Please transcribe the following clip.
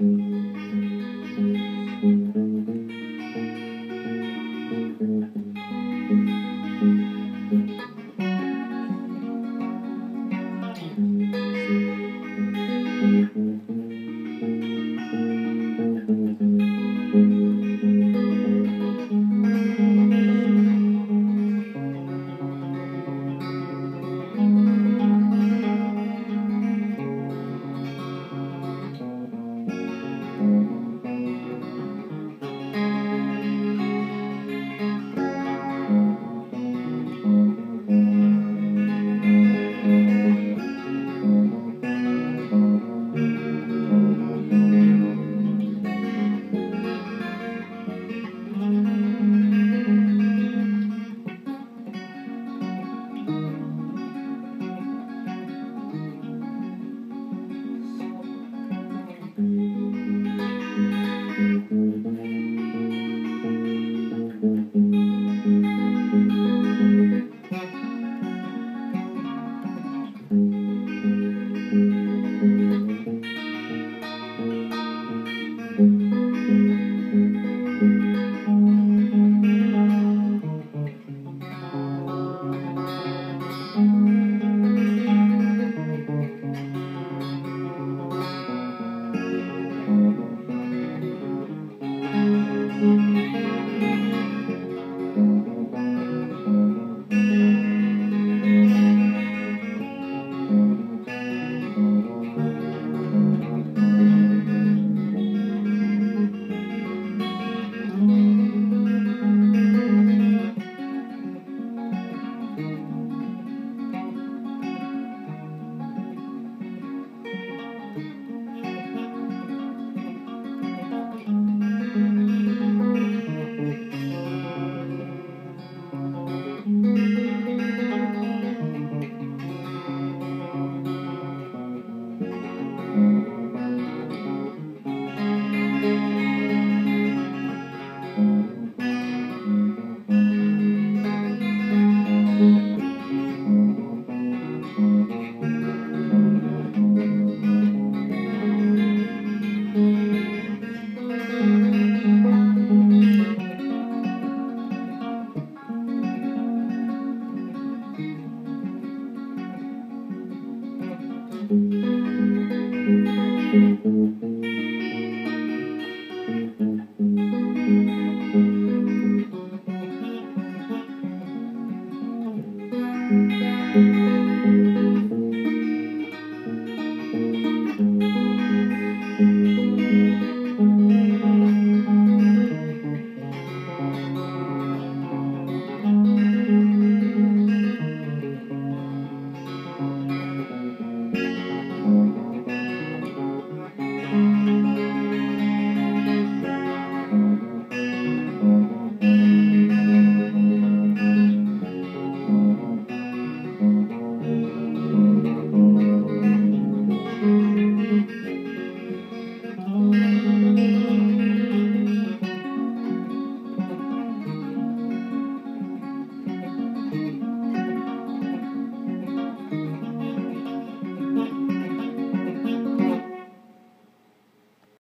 Mm-hmm.